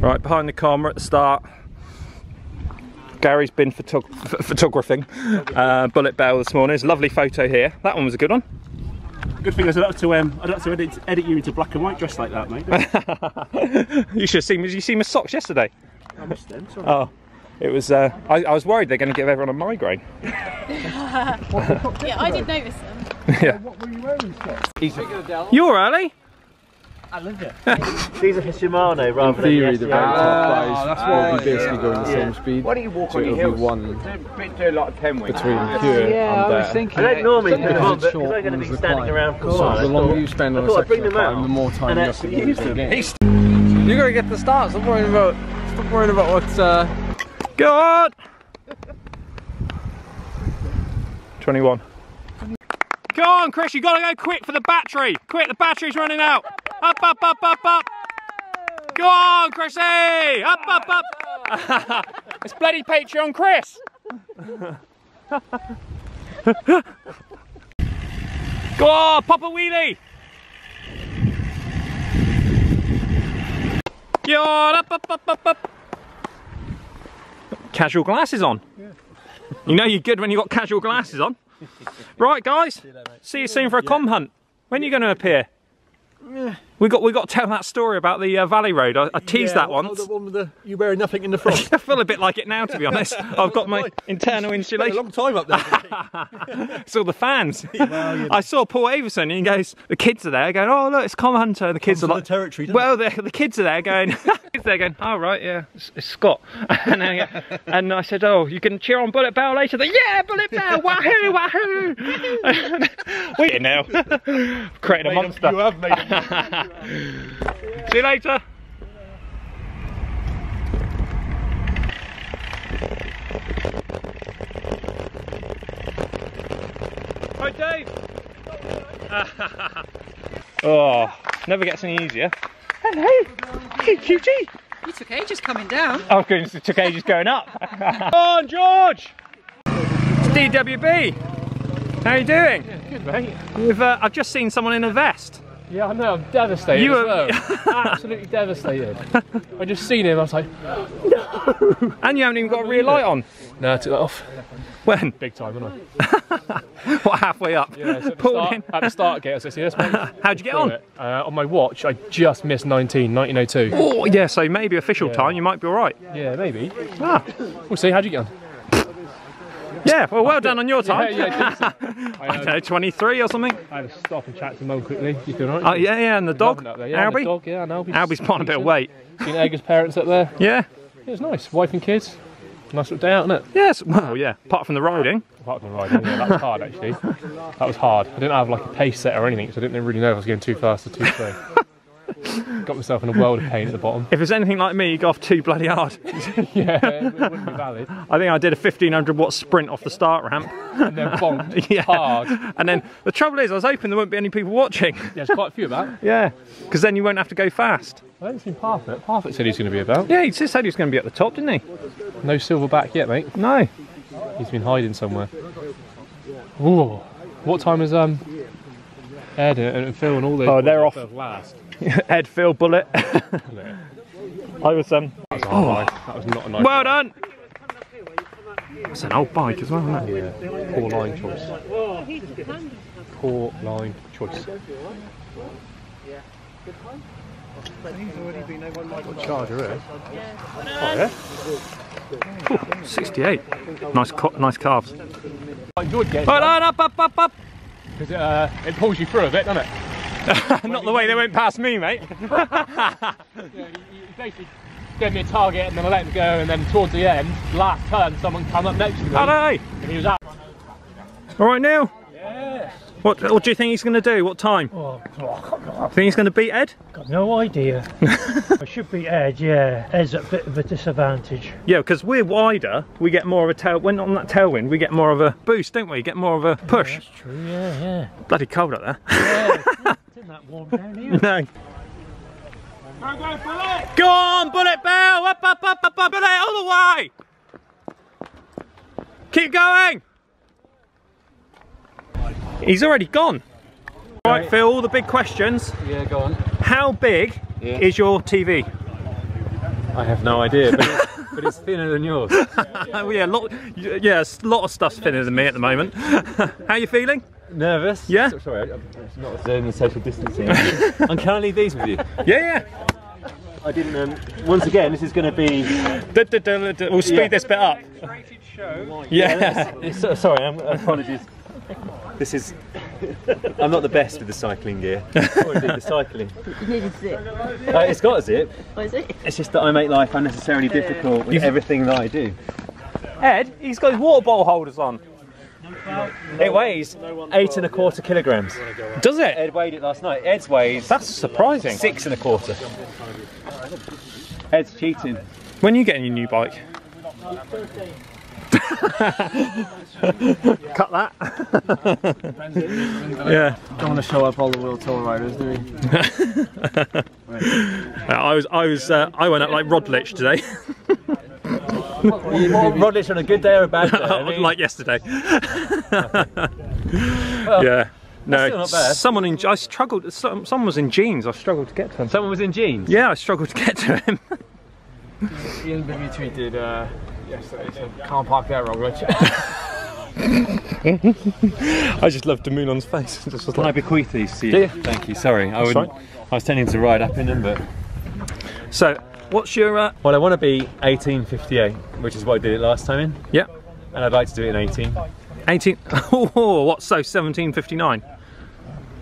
Right, behind the camera at the start. Gary's been photog photographing uh, Bullet Bell this morning. There's a lovely photo here. That one was a good one. Good thing is I don't have to, um, I don't have to edit, edit you into black and white dressed like that, mate. you should have seen. Did you see my socks yesterday? I missed them. Sorry. Oh, it was. Uh, I, I was worried they're going to give everyone a migraine. Yeah, I did notice them. yeah. What were you wearing, Scott? You're early. These are Shimano rather theory, the than very the top that's guys will why, be basically yeah. going the same speed. Why don't you walk so on your it'll heels? be one Do, do a lot of ten wing. between here yeah, and I was thinking. I don't normally Something put them on, but short because I'm going to be standing around for So the longer you spend on a thought bring section them of time, the more time and you have to actually use use the them. game. You gotta get the start. Stop worrying about. Stop worrying about what. Uh, Go on. 21. Go on, Chris, you gotta go quick for the battery. Quick, the battery's running out. Up, up, up, up, up. Go on, Chrissy. Up, up, up. it's bloody Patreon, Chris. Go on, pop a wheelie. Go on, up, up, up, up, up. Casual glasses on. You know you're good when you've got casual glasses on. Right, guys. See you soon for a KOM hunt. When are you going to appear? We got we got to tell that story about the uh, Valley Road. I, I teased that once. the one with the you wearing nothing in the front. I feel a bit like it now, to be honest. I've got my internal a insulation. long time up there. It's all the fans. I saw Paul Avison and he goes, the kids are there going, oh look, it's KOM Hunter. And the kids Comes are like, the territory, well, the, the kids are there going, they're going, oh right, yeah, it's, it's Scott. and, I, and I said, oh, you can cheer on Bullet Bell later. They, yeah, Bullet Bell, wahoo, wahoo. Wait now, creating a monster. You have made a See you later. Hi, Dave. oh, never gets any easier. Hello. Hey, cutie. You took ages coming down. Oh, goodness, it took ages going up. Come on, George. It's DWB. How are you doing? good mate. We've, uh, I've just seen someone in a vest. Yeah, I know. I'm devastated You were- well. Absolutely devastated. I just seen him. I was like, And you haven't even got a rear light on. no, I took that off. When? Big time, wasn't I? What, halfway up? Yeah, so at the start, in. at the start gate, I said, see this? How'd you get on? Uh, on my watch, I just missed 19, 1902. Oh, yeah, so maybe official Yeah. time, you might be all right. Yeah, maybe. Ah, We'll see. How'd you get on? Yeah, well, well done on your time. Yeah, yeah, decent. I uh, know, 23 or something. I had to stop and chat to Mum quickly. You doing all Oh, yeah, yeah, and the dog, Loving it up there. Yeah, and the Albie. dog, yeah, and Albie's, Albie's put on a bit of weight. Seen Egger's parents up there. Yeah, It was nice. Wife and kids. Nice little day out, isn't it? yes, well, yeah, apart from the riding. Apart from the riding, yeah, that was hard actually. That was hard. I didn't have like a pace set or anything, so I didn't really know if I was going too fast or too slow. Got myself in a world of pain at the bottom. If it's anything like me, you go off too bloody hard. Yeah, it wouldn't be valid. I think I did a 1500 watt sprint off the start ramp. And then bonked Yeah. hard. And then the trouble is, I was hoping there wouldn't be any people watching. Yeah, there's quite a few about. Yeah, because then you won't have to go fast. I haven't seen Parfit. Parfit said he's going to be about. Yeah, he just said he was going to be at the top, didn't he? No silverback yet, mate. No. He's been hiding somewhere. Ooh. What time is um Ed and, and Phil and all those? Oh, they're off. last. Ed, Phil, Bullet. I was um. That was, a hard that was not a nice. Well ride. done. It's an old bike as well, isn't it? Yeah. Poor line choice. Poor line choice. What charger is? Oh yeah. 68. Nice, co- nice calves. I enjoyed getting Well done, up, up, up, up. because it, uh, it pulls you through a bit, doesn't it? Not the way they went past me, mate. Yeah, you, you basically gave me a target and then I let him go, and then towards the end, last turn, someone come up next to me Hello. and he was out. All right, Neil. Yes. What, what do you think he's going to do? What time? Oh, oh, Think he's going to beat Ed? got no idea. I should be Ed, yeah. Ed's a bit of a disadvantage. Yeah, because we're wider. We get more of a tail. When on that tailwind, we get more of a boost, don't we? Get more of a push. That's true, yeah, yeah. Bloody cold up there. yeah it's that warm down here. no. Go on, Bullet Bell! Up, up, up, up, up, Bullet, all the way! Keep going! He's already gone. Right, Phil, all the big questions. Yeah, go on. How big Yeah. is your TV? I have no idea, but it's, but it's thinner than yours. Yeah, lot, yeah, a lot of stuff's thinner than me at the moment. How are you feeling? Nervous? Yeah. So- sorry, I'm not observing the social distancing. and can I leave these with you? Yeah, yeah. I didn't. Um, once again, this is going to be. yeah. We'll speed Yeah. this bit up. Yeah. It's- so- sorry, I'm, apologies. This is. I'm not the best with the cycling gear. Or indeed the cycling. You needed zip. Uh, it's got a zip. What is it? It's just that I make life unnecessarily difficult with everything that I do. Ed, he's got his water bottle holders on. It weighs eight and a quarter kilograms. Does it? Ed weighed it last night. Ed's weighs That's surprising. six and a quarter. Ed's cheating. When are you getting your new bike? Cut that. yeah. Don't want to show up all the World Tour riders, do we? I was, I was, uh, I went up like Rod Roglic today, Roglic on a good day or a bad day? I mean, like yesterday. yeah. No, still not bad. someone in. I struggled. some- Someone was in jeans. I struggled to get to him. someone was in jeans. Yeah, I struggled to get to him. Ian Bibby tweeted uh, yesterday, said, can't park there, Roglic. I just loved Dumoulin's face. Just Can I bequeath these to you? Yeah. Thank you. Sorry, I That's wouldn't. right. I was tending to ride up in them, but so, what's your? Uh, well, I want to be 1858, which is what I did it last time in, yeah, and I'd like to do it in 18. 18. Oh, what? So 1759.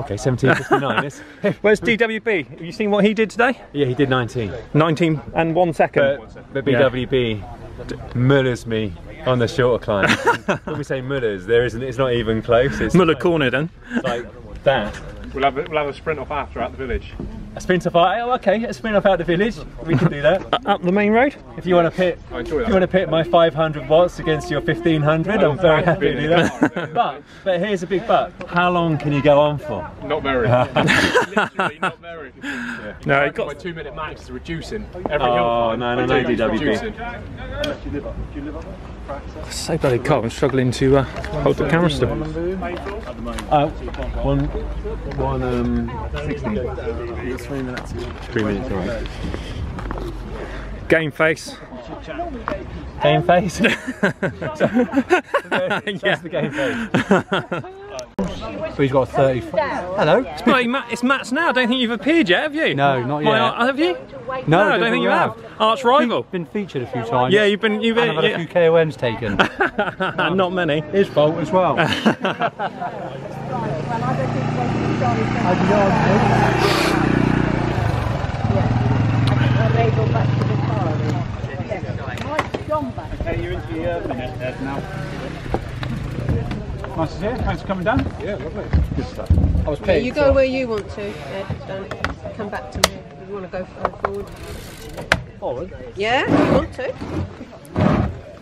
Okay, 1759. Yes. Where's DWB? Have you seen what he did today? yeah, he did 19, 19 and one second. but but DWB mullers me on the shorter climb. when we say mullers, there isn't. It's not even close. It's Muller like, corner then. like that. We'll have a, we'll have a sprint off after at the village. A sprint off. Oh, okay, a sprint off out the village. We can do that. Up the main road? If you want to pit, if you want to pit my 500 watts against your 1500, I'm very happy to do that. But but here's a big but. How long can you go on for? Not very. Literally not very. No, I he got my two minute max is reducing. Every Oh, hill climb, no, no, my no, two minutes DWB. Reducing. So bloody cold. I'm struggling to uh, hold the camera still. Uh, one, one, um, 16. Three minutes. Three minutes, alright. Game face. Game face? yeah. That's the game face. So he's got 30. Hello. It's, bloody Matt, it's Matt's now. I don't think you've appeared yet, have you? No, not yet. not? Have you? No, I don't think you have. Arch rival. Been featured a few times. Yeah, you've been. You've And been. I've had a few KOMs taken. yeah. Not many. His fault as well. They go back to the car. Mike's gone back. Hey, you're into the uh, minute, Ed, now. Nice to see you. Thanks for coming down. Yeah, lovely. Good stuff. I was Yeah, you go where you want to, Ed. Don't come back to me. if You want to go forward. Forward. Yeah, you want to.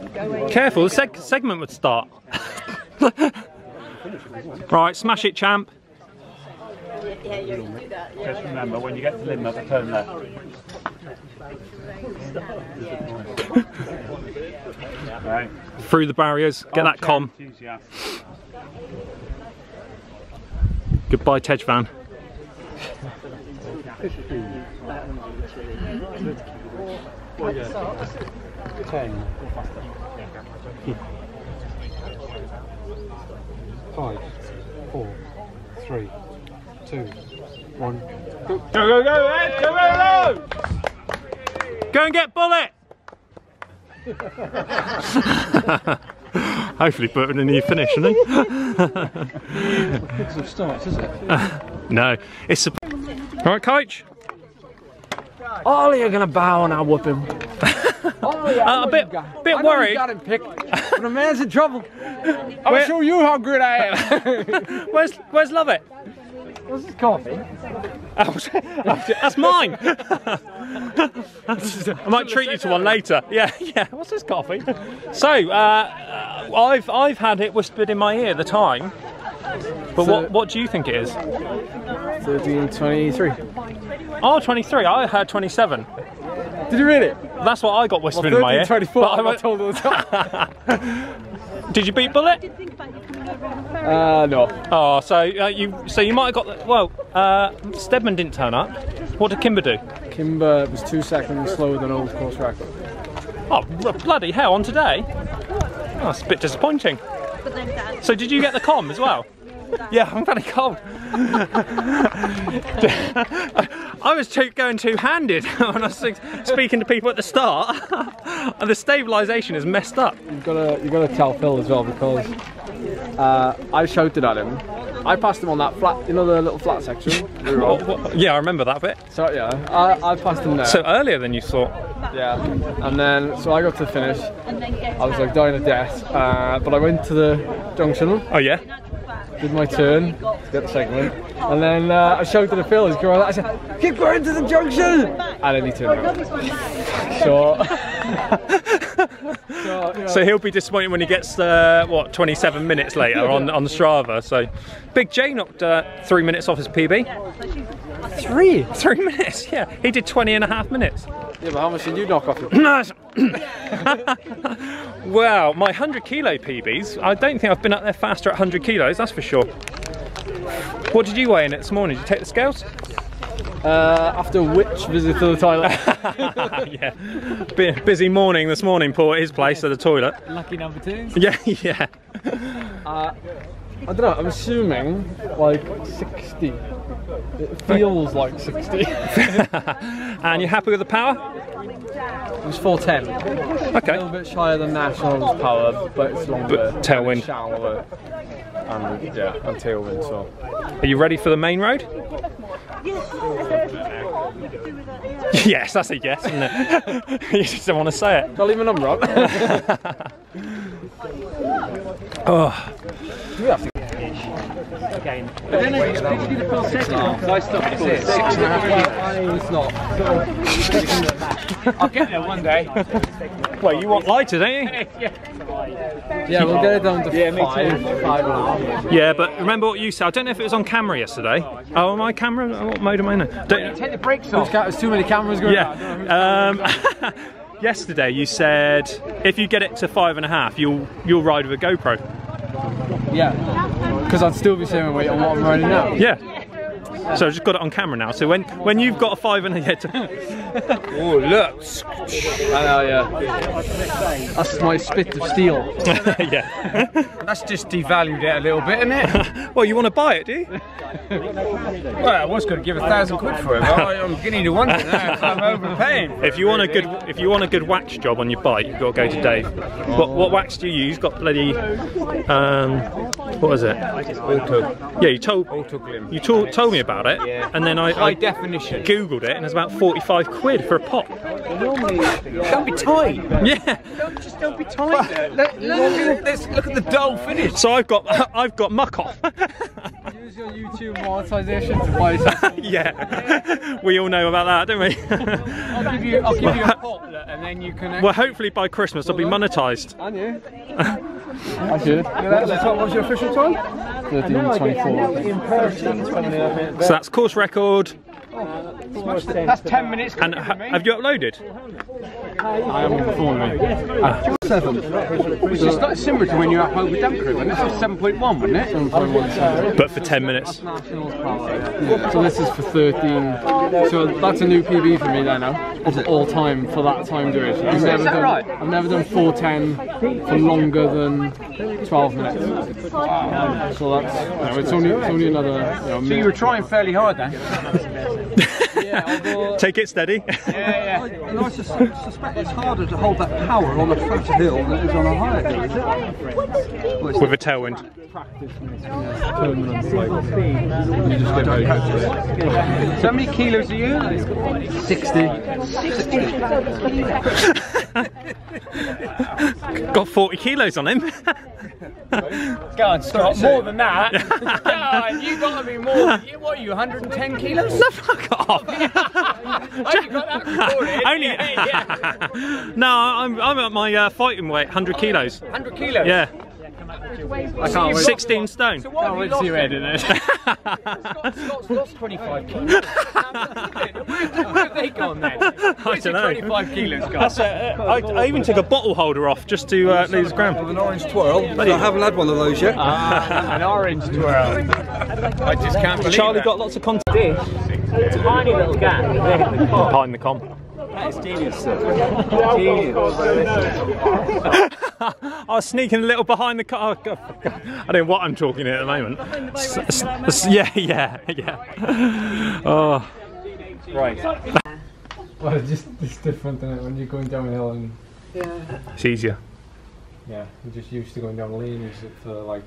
You go where Careful, the seg- segment would start. right, smash it, champ. Yeah, you do that. Yeah. Just remember, when you get to Lynmouth, turn left. Right. Through the barriers. Get that KOM. Goodbye, Tejvan. Ten. Five, four, three, two, one. Go, go, go, Ed! Go, go, go! Go and get Bullet! Hopefully better than you finish, isn't he? Because of starts, is it? no, it's a... Alright, coach. Oh, you're gonna bow and I'll whoop him. oh yeah. Uh, a bit, bit I worried. You got him picked. But the man's in trouble. I'll Where- show you how good I am. Where's, where's Lovett? What's his coffee? That's mine. I might treat you to one later. Yeah, yeah. What's this coffee? So, uh, uh, I've I've had it whispered in my ear the time. But what what do you think it is? 13, 23. Oh, 23. I heard 27. Did you read it? That's what I got whispered in my ear. 24. But I I'm told all the time. Did you beat Bullet? Uh, no. Oh, so uh, you so you might have got the, well. Uh, Stedman didn't turn up. What did Kimber do? Kimber was two seconds slower than old course record. Oh, bloody hell, on today? Oh, that's a bit disappointing. So did you get the KOM as well? Yeah, I'm very cold. I was too, going two-handed when I was speaking to people at the start. and the stabilisation is messed up. You've got to you've got to tell Phil as well because uh, I shouted at him. I passed him on that flat, you know, the little flat section. we were on. What- Yeah, I remember that bit. So yeah, I, I passed him there. So earlier than you thought. Yeah, and then so I got to the finish. I was like dying of death, uh, but I went to the junction, Oh yeah? did my turn to get the segment, and then uh, I shouted at Phil. He's going. I said, "Keep going to the junction," and then he turned around. So, so, you So he'll be disappointed when he gets uh, what 27 minutes later on on the Strava. So Big J knocked uh, three minutes off his PB. Three, three minutes. Yeah, he did 20 and a half minutes. yeah, but how much did you knock off? Your Nice. wow, my 100 kilo PBs. I don't think I've been up there faster at 100 kilos. That's for sure. What did you weigh in it this morning? Did you take the scales? Uh, after which visit to the toilet? yeah. Bu- busy morning this morning, Paul, at his place at the toilet. Lucky number two. Yeah, yeah. I don't know. I'm assuming like 60. It feels like 60. And you're happy with the power? It was 410. Okay. A little bit shyer than National's power, but it's longer. But tailwind. Shallower. And yeah, and tailwind. So Are you ready for the main road? Yes, that's a yes, isn't it? you just don't want to say it. I'll leave my number up. Oh, Do we have to? It's not. I'll get there one day. well, you want lighter, don't you? Yeah, we'll get it down to five, five and a half. Yeah, but remember what you said. I don't know if it was on camera yesterday. Oh, my camera? What mode am I in? Don't, Take the brakes off. There's too many cameras going. yeah. Um, yesterday you said if you get it to five and a half, you'll you'll ride with a GoPro. Yeah. Because I'd still be saving weight on what I'm riding now. Yeah. So I've just got it on camera now. So when when you've got a five and a yeah, to- Oh, look. I know, yeah. That's my spit of steel. yeah. That's just devalued it a little bit, isn't it? well, you want to buy it, do you? well, I was going to give a thousand quid for it, but I- I'm beginning to wonder now if I'm overpaying. If you want a good if you want a good wax job on your bike, you've got to go to Dave. What what wax do you use? Got bloody um what was it? Auto, Yeah, you told Autoglym. you told, told me about it, Yeah. and then I, High I definition. googled it, and it's about forty-five quid for a pop. Don't be tight. Yeah. Don't, just don't be tight. Look, look, at this, look at the dull finish. So I've got I've got Muc-Off. Use your YouTube monetization to buy something. yeah. We all know about that, don't we? I'll give you, I'll give you a pop, and then you can. well, hopefully by Christmas I'll be monetised. And you. I should. What was your official time? 13.24. So that's course record. That's 10 minutes. And ha- have you uploaded? I am on the phone, mate. Seven. Which is not similar to when you're at home with Dump Crew, and this is 7.1, wasn't it? 7.17. But for 10 minutes. Yeah. So this is for 13. So that's a new PB for me then now. Of all time for that time duration. I've never that done, right? I've never done 410 for longer than 12 minutes. So that's, you know, it's only, it's only another, you know, So you were trying fairly hard then? yeah, although, Take it steady. Yeah, yeah. And I sus- suspect it's harder to hold that power on a flat hill than it is on a higher hill, is it? With a tailwind. permanent, like, you just get very So how many kilos are you? 60. Got 40 kilos on him. Go on, stop. More than that. Go on, you got to be more than, you- what are you, 110 kilos? no, fuck off. Oh, you got that recorded. Only. Yeah, yeah. no, I'm, I'm at my uh, fighting weight, 100 kilos. 100 kilos? Yeah. I can't wait. 16 stone. So what have Can't you wait to lost see your head in. Scott's, Scott's lost 25 kilos. where, where have they gone then? Where's don't know. 25 kilos gone? That's, uh, I, I even took a bottle holder off just to uh, lose gram. With an orange twirl. So I haven't had one of those yet. Ah, an orange twirl. I just can't believe Charlie that. got lots of content. tiny little gap and they hit the. Behind the KOM. That is genius, sir. Genius. I was sneaking a little behind the car. Oh, God, God. I don't know what I'm talking at the moment. Yeah, yeah, yeah. Oh, Right. Well, it's just it's different than when you're going downhill and Yeah. it's easier. yeah, you're just used to going down lanes for like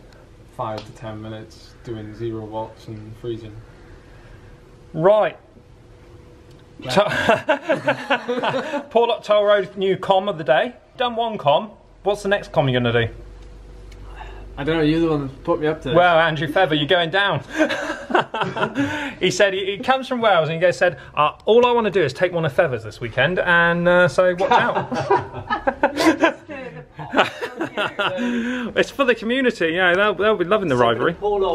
five to ten minutes doing zero watts and freezing. Right. To- Paul up Toll Road new KOM of the day. Done one KOM. What's the next KOM you're going to do? I don't know. You're the one that put me up to. this. Well, Andrew Feather, you're going down. he said he, he comes from Wales and he goes, said, uh, all I want to do is take one of Feathers this weekend, and uh, so watch out. it's for the community, you know, they'll, they'll be loving the rivalry.